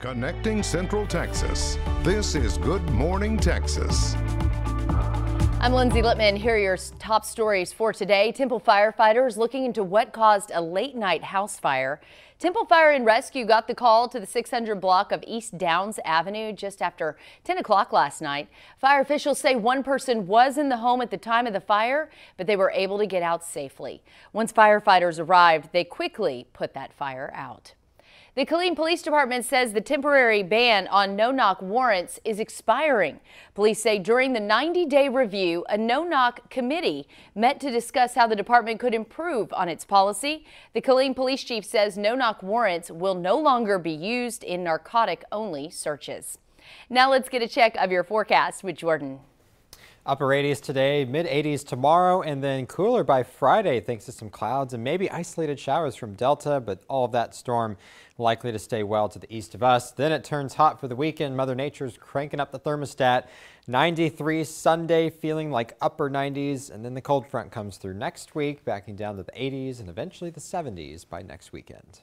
Connecting Central Texas. This is Good Morning Texas. I'm Lindsay Littman. Here are your top stories for today. Temple firefighters looking into what caused a late night house fire. Temple Fire and Rescue got the call to the 600 block of East Downs Avenue just after 10 o'clock last night. Fire officials say one person was in the home at the time of the fire, but they were able to get out safely. Once firefighters arrived, they quickly put that fire out. The Killeen Police Department says the temporary ban on no-knock warrants is expiring. Police say during the 90-day review, a no-knock committee met to discuss how the department could improve on its policy. The Killeen Police Chief says no-knock warrants will no longer be used in narcotic-only searches. Now let's get a check of your forecast with Jordan. Upper 80s today, mid 80s tomorrow, and then cooler by Friday thanks to some clouds and maybe isolated showers from Delta, but all of that storm likely to stay well to the east of us. Then it turns hot for the weekend. Mother Nature's cranking up the thermostat. 93 Sunday, feeling like upper 90s, and then the cold front comes through next week, backing down to the 80s and eventually the 70s by next weekend.